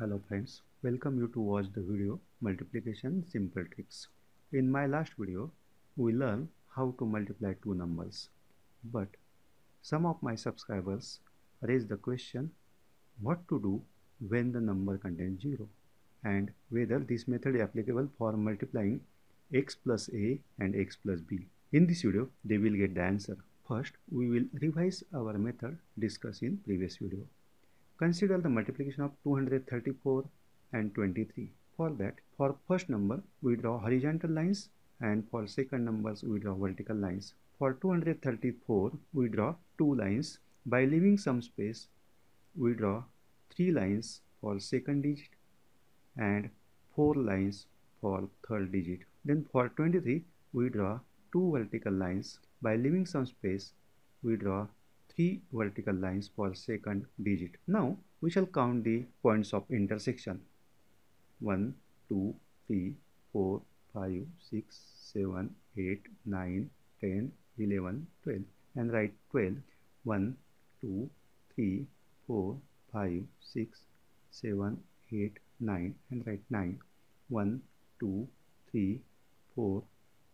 Hello friends, welcome you to watch the video multiplication simple tricks. In my last video, we learned how to multiply two numbers. But some of my subscribers raised the question what to do when the number contains 0 and whether this method is applicable for multiplying x plus a and x plus b. In this video, they will get the answer. First, we will revise our method discussed in previous video. Consider the multiplication of 234 and 23. For that, for first number, we draw horizontal lines and for second numbers, we draw vertical lines. For 234, we draw two lines. By leaving some space, we draw three lines for second digit and four lines for third digit. Then for 23, we draw two vertical lines. By leaving some space, we draw three vertical lines for second digit. Now we shall count the points of intersection. 1, 2, 3, 4, 5, 6, 7, 8, 9, 10, 11, 12 and write 12. 1, 2, 3, 4, 5, 6, 7, 8, 9 and write 9. 1, 2, 3, 4,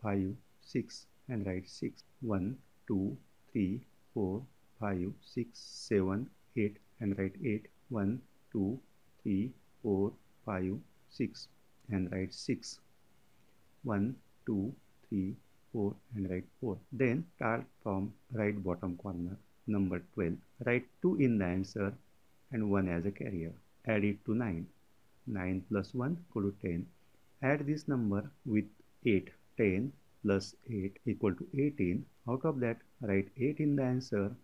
5, 6 and write 6. 1, 2, 3, 4, 5, 6, 7, 8 and write 8. 1, 2, 3, 4, 5, 6 and write 6. 1, 2, 3, 4 and write 4. Then start from right bottom corner number 12. Write 2 in the answer and 1 as a carrier. Add it to 9. 9 plus 1 equal to 10. Add this number with 8. 10 plus 8 equal to 18. Out of that write 8 in the answer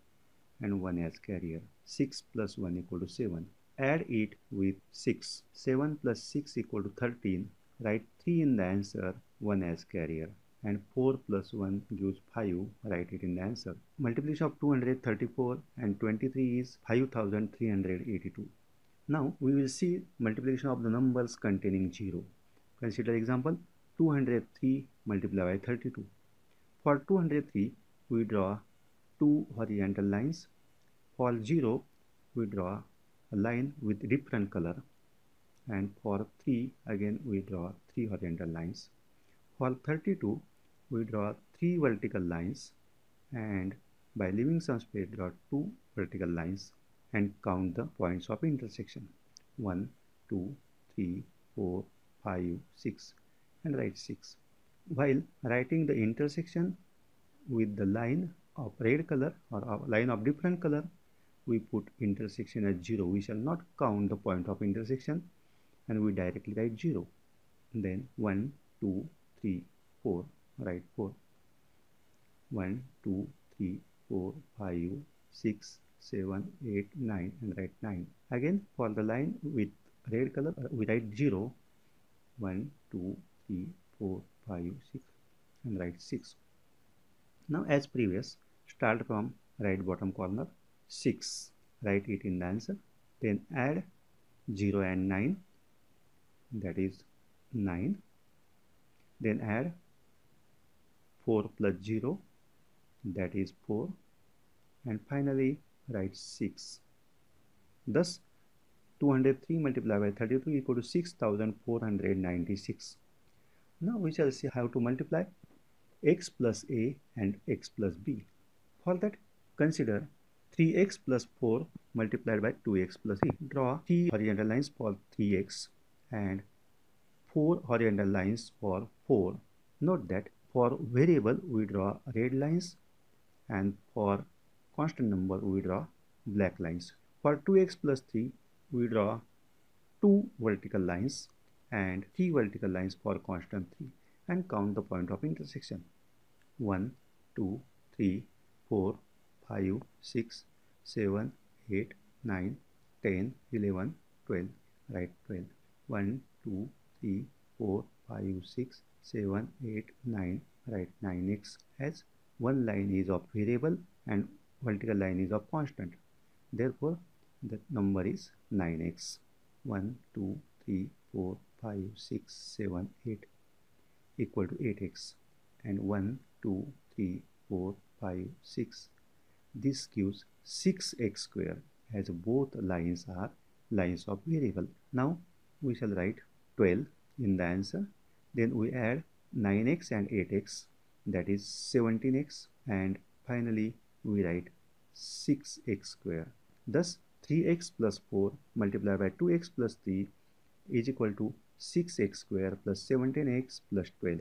and 1 as carrier. 6 plus 1 equal to 7. Add it with 6. 7 plus 6 equal to 13. Write 3 in the answer, 1 as carrier. And 4 plus 1 gives 5. Write it in the answer. Multiplication of 234 and 23 is 5382. Now we will see multiplication of the numbers containing 0. Consider example 203 multiplied by 32. For 203 we draw two horizontal lines. For 0 we draw a line with different color. And for 3 again we draw three horizontal lines. For 32 we draw three vertical lines. And by leaving some space draw two vertical lines and count the points of intersection. 1 2 3 4 5 6 and write 6 while writing the intersection with the line of red color or line of different color we put intersection as 0 we shall not count the point of intersection and we directly write 0 then 1 2 3 4 write 4 1 2 3 4 5 6 7 8 9 and write 9 again for the line with red color uh, we write 0 1 2 3 4 5 6 and write 6 now as previous start from right bottom corner 6 write it in the answer. Then add 0 and 9 that is 9 then add 4 plus 0 that is 4 and finally write 6 thus 203 multiplied by 32 equal to 6496 now we shall see how to multiply x plus a and x plus b. For that, consider 3x plus 4 multiplied by 2x plus a. Draw three horizontal lines for 3x and 4 horizontal lines for 4. Note that for variable we draw red lines and for constant number we draw black lines. For 2x plus 3 we draw two vertical lines and three vertical lines for constant 3 and count the point of intersection 1 2 3 4 5 6 7 8 9 10 11 12 write 12 1 2 3 4 5 6 7 8 9 write 9x as one line is of variable and vertical line is of constant. Therefore the number is 9x 1 2 3 4 5 6 7 8 equal to 8x and 1 2 3 4 5 6 this gives 6x square as both lines are lines of variable. Now we shall write 12 in the answer. Then we add 9x and 8x that is 17x and finally we write 6x square. Thus 3x plus 4 multiplied by 2x plus 3 is equal to 6x square plus 17x plus 12.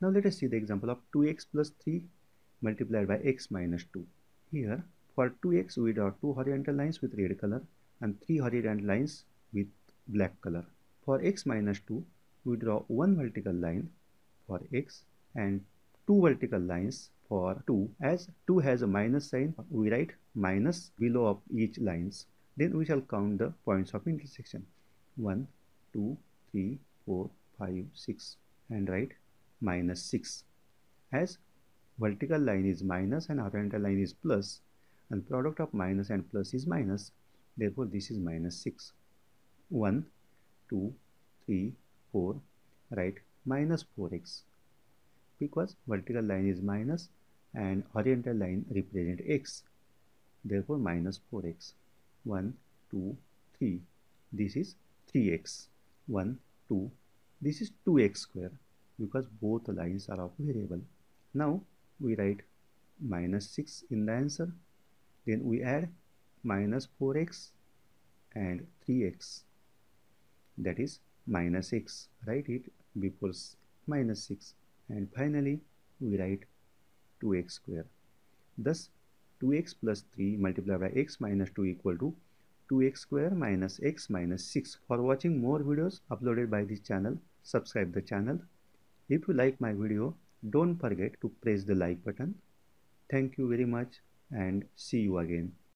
Now let us see the example of 2x plus 3 multiplied by x minus 2. Here for 2x we draw two horizontal lines with red color and three horizontal lines with black color. For x minus 2 we draw one vertical line for x and two vertical lines for 2 as 2 has a minus sign we write minus below of each lines. Then we shall count the points of intersection. 1 2 3 4 5 6 and write minus 6 as vertical line is minus and horizontal line is plus and product of minus and plus is minus. Therefore this is minus 6 1 2 3 4 write minus 4x because vertical line is minus and horizontal line represent x. Therefore minus 4x 1 2 3 this is 3x 1 2 this is 2x square because both lines are of variable. Now we write minus 6 in the answer. Then we add minus 4x and 3x that is minus x write it before minus 6 and finally we write 2x square. Thus 2x plus 3 multiplied by x minus 2 equal to 2x square minus x minus 6 for watching more videos uploaded by this channel subscribe the channel. If you like my video don't forget to press the like button. Thank you very much and see you again